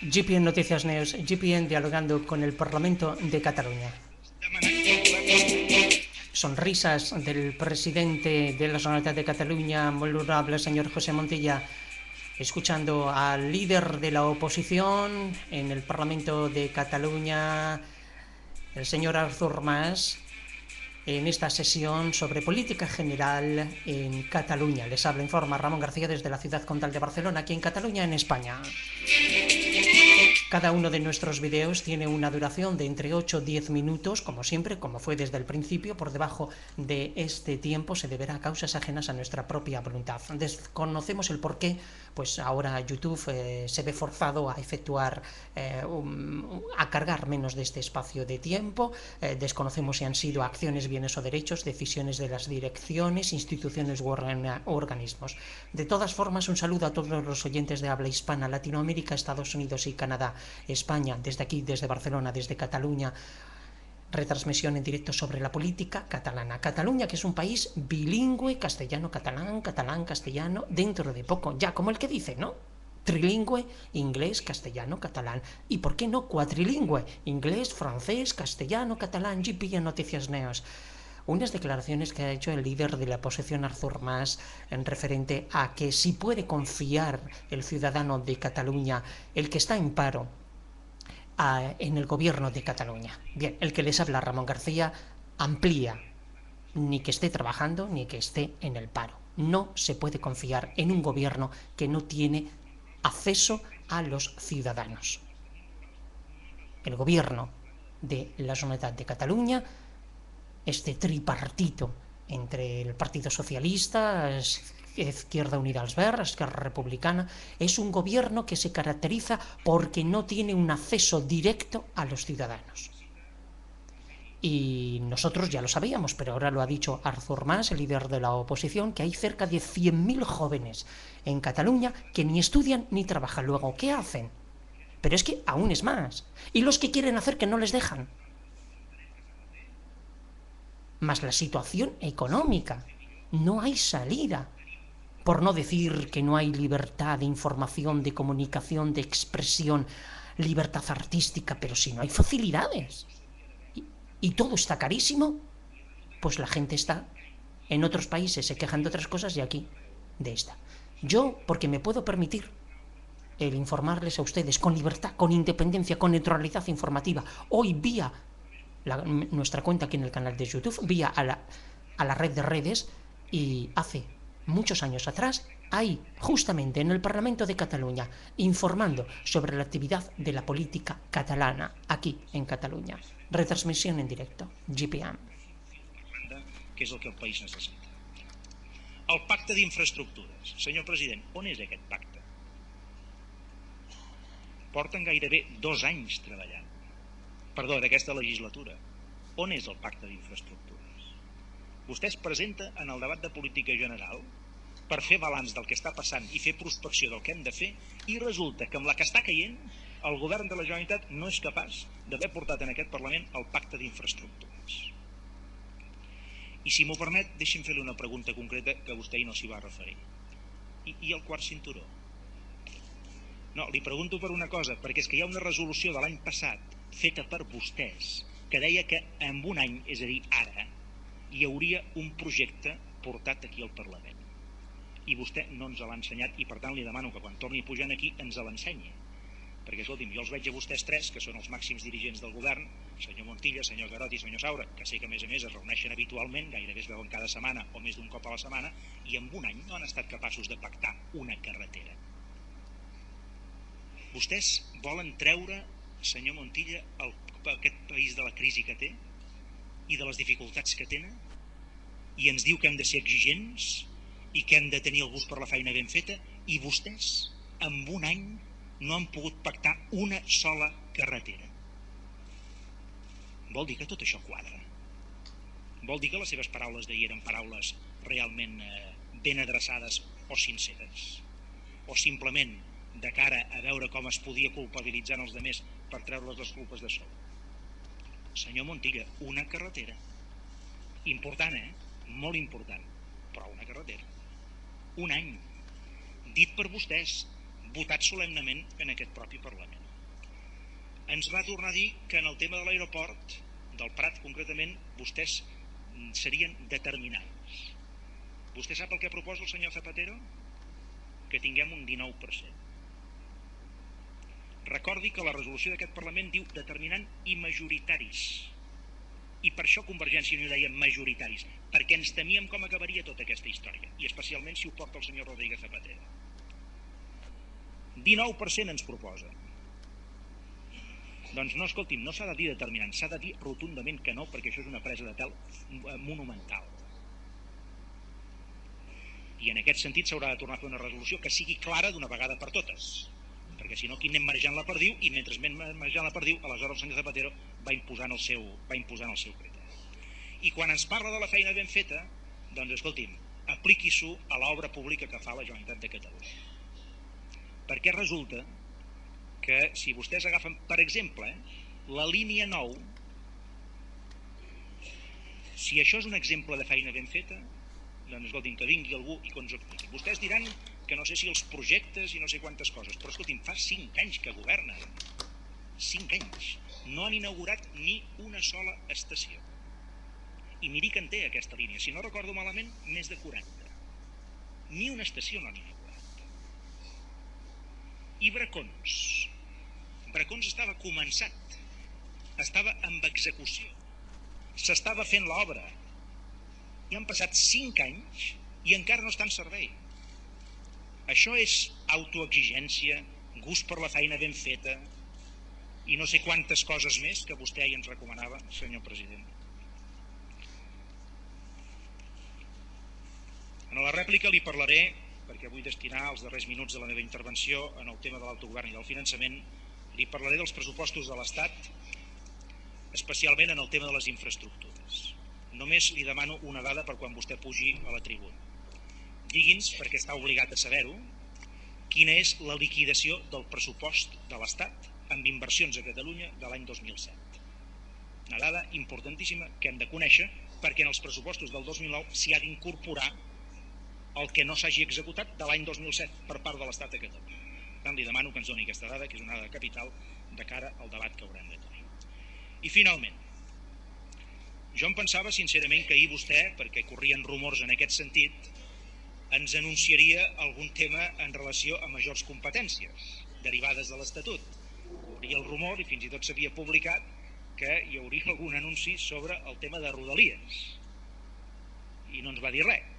GPN Noticias News, GPN dialogando con el Parlamento de Cataluña. Sonrisas del presidente de la Generalitat de Cataluña, muy honorable señor José Montilla, escuchando al líder de la oposición en el Parlamento de Cataluña, el señor Arthur Mas, en esta sesión sobre política general en Cataluña. Les habla en forma Ramón García desde la ciudad condal de Barcelona, aquí en Cataluña, en España. Cada uno de nuestros videos tiene una duración de entre 8 y 10 minutos, como siempre, como fue desde el principio. Por debajo de este tiempo se deberá a causas ajenas a nuestra propia voluntad. Desconocemos el por qué, pues ahora YouTube eh, se ve forzado a efectuar, eh, um, cargar menos de este espacio de tiempo. Eh, desconocemos si han sido acciones, bienes o derechos, decisiones de las direcciones, instituciones u organismos. De todas formas, un saludo a todos los oyentes de habla hispana, Latinoamérica, Estados Unidos y Canadá. España, desde aquí, desde Barcelona, desde Cataluña, retransmisión en directo sobre la política catalana. Cataluña, que es un país bilingüe, castellano-catalán, catalán-castellano, dentro de poco, ya como el que dice, ¿no? Trilingüe, inglés, castellano, catalán. ¿Y por qué no cuatrilingüe? Inglés, francés, castellano, catalán, GP Noticias Neos unas declaraciones que ha hecho el líder de la oposición Arthur Mas en referente a que si puede confiar el ciudadano de Cataluña, el que está en paro, a, en el gobierno de Cataluña. Bien, el que les habla Ramón García amplía ni que esté trabajando ni que esté en el paro. No se puede confiar en un gobierno que no tiene acceso a los ciudadanos. El gobierno de la Generalitat de Cataluña este tripartito entre el Partido Socialista, Izquierda Unida als Verds, Esquerra Republicana, es un gobierno que se caracteriza porque no tiene un acceso directo a los ciudadanos. Y nosotros ya lo sabíamos, pero ahora lo ha dicho Arthur Mas, el líder de la oposición, que hay cerca de 100.000 jóvenes en Cataluña que ni estudian ni trabajan. Luego, ¿qué hacen? Pero es que aún es más. Y los que quieren hacer que no les dejan más la situación económica. No hay salida. Por no decir que no hay libertad de información, de comunicación, de expresión, libertad artística, pero si no hay facilidades y, todo está carísimo, pues la gente está en otros países se quejan de otras cosas y aquí de esta. Yo, porque me puedo permitir el informarles a ustedes con libertad, con independencia, con neutralidad informativa, hoy vía nuestra cuenta aquí en el canal de YouTube, vía a la, a la red de redes y hace muchos años atrás, ahí, justamente en el Parlamento de Cataluña, informando sobre la actividad de la política catalana aquí en Cataluña. Retransmisión en directo, GPM. Que és el que el país necessita. El pacte d'infraestructures. Senyor president, on és aquest pacte? Porten gairebé dos anys treballant perdó, d'aquesta legislatura. On és el pacte d'infraestructures? Vostè es presenta en el debat de política general per fer balanç del que està passant i fer prospecció del que hem de fer i resulta que amb la que està caient el govern de la Generalitat no és capaç d'haver portat en aquest Parlament el pacte d'infraestructures. I si m'ho permet, deixi'm fer-li una pregunta concreta que vostè no s'hi va referir. I, I el quart cinturó? No, li pregunto per una cosa, perquè és que hi ha una resolució de l'any passat feta per vostès que deia que en un any, és a dir, ara, hi hauria un projecte portat aquí al Parlament. I vostè no ens l'ha ensenyat i per tant li demano que quan torni pujant aquí ens l'ensenyi. Perquè, escolti'm, jo els veig a vostès tres, que són els màxims dirigents del govern, senyor Montilla, senyor Garot i senyor Saura, que sé que a més a més es reuneixen habitualment, gairebé es veuen cada setmana o més d'un cop a la setmana, i en un any no han estat capaços de pactar una carretera. Vostès volen treure senyor Montilla, el, aquest país de la crisi que té i de les dificultats que tenen i ens diu que hem de ser exigents i que hem de tenir el gust per la feina ben feta i vostès en un any no han pogut pactar una sola carretera. Vol dir que tot això quadra. Vol dir que les seves paraules d'ahir eren paraules realment eh, ben adreçades o sinceres. O simplement de cara a veure com es podia culpabilitzar els demés per treure-les les culpes de sobre. Senyor Montilla, una carretera. Important, eh? Molt important. Però una carretera. Un any. Dit per vostès, votat solemnament en aquest propi Parlament. ens va tornar a dir que en el tema de l'aeroport, del Prat concretament, vostès serien determinants. Vostè sap el que proposa el senyor Zapatero? Que tinguem un 19%. Recordi que la resolució d'aquest Parlament diu determinant i majoritaris. I per això Convergència i Unió deia majoritaris, perquè ens temíem com acabaria tota aquesta història, i especialment si ho porta el senyor Rodríguez Zapatero. 19% ens proposa. Doncs no, escolti'm, no s'ha de dir determinant, s'ha de dir rotundament que no, perquè això és una presa de tel monumental. I en aquest sentit s'haurà de tornar a fer una resolució que sigui clara d'una vegada per totes, perquè si no aquí anem marejant la perdiu i mentre anem marejant la perdiu, aleshores el senyor Zapatero va imposant el seu, va imposant el seu criteri. I quan ens parla de la feina ben feta, doncs escolti'm, apliqui-s'ho a l'obra pública que fa la Generalitat de Catalunya. Perquè resulta que si vostès agafen, per exemple, la línia 9, si això és un exemple de feina ben feta, doncs escolti'm, que vingui algú i que ens expliqui. Vostès diran que no sé si els projectes i no sé quantes coses, però escolti'm, fa 5 anys que governen. 5 anys. No han inaugurat ni una sola estació. I miri que en té aquesta línia. Si no recordo malament, més de 40. Ni una estació no han inaugurat. I Bracons, Bracons estava començat, estava en execució, s'estava fent l'obra. I han passat 5 anys i encara no està en servei. Això és autoexigència, gust per la feina ben feta i no sé quantes coses més que vostè ahir ens recomanava, senyor president. En la rèplica li parlaré, perquè vull destinar els darrers minuts de la meva intervenció en el tema de l'autogovern i del finançament, li parlaré dels pressupostos de l'Estat, especialment en el tema de les infraestructures. Només li demano una dada per quan vostè pugi a la tribuna. Digui'ns, perquè està obligat a saber-ho, quina és la liquidació del pressupost de l'Estat amb inversions a Catalunya de l'any 2007. Una dada importantíssima que hem de conèixer perquè en els pressupostos del 2009 s'hi ha d'incorporar el que no s'hagi executat de l'any 2007 per part de l'Estat a Catalunya tant, li demano que ens doni aquesta dada, que és una dada capital de cara al debat que haurem de tenir. I finalment, jo em pensava sincerament que ahir vostè, perquè corrien rumors en aquest sentit, ens anunciaria algun tema en relació a majors competències derivades de l'Estatut. Corria el rumor i fins i tot s'havia publicat que hi hauria algun anunci sobre el tema de Rodalies. I no ens va dir res.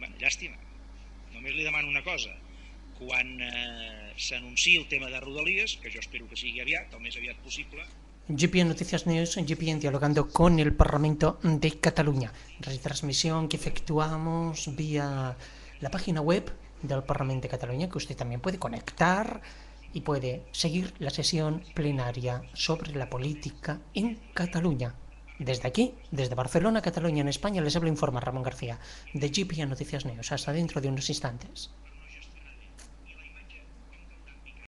Bé, llàstima. Només li demano una cosa quan eh, s'anunciï el tema de Rodalies, que jo espero que sigui aviat, el més aviat possible. GPN Noticias News, GPN dialogando con el Parlamento de Cataluña. Retransmisión que efectuamos vía la página web del Parlamento de Cataluña, que usted también puede conectar y puede seguir la sesión plenaria sobre la política en Cataluña. Desde aquí, desde Barcelona, Cataluña, en España, les habla informa Ramón García de GPN Noticias News. Hasta dentro de unos instantes.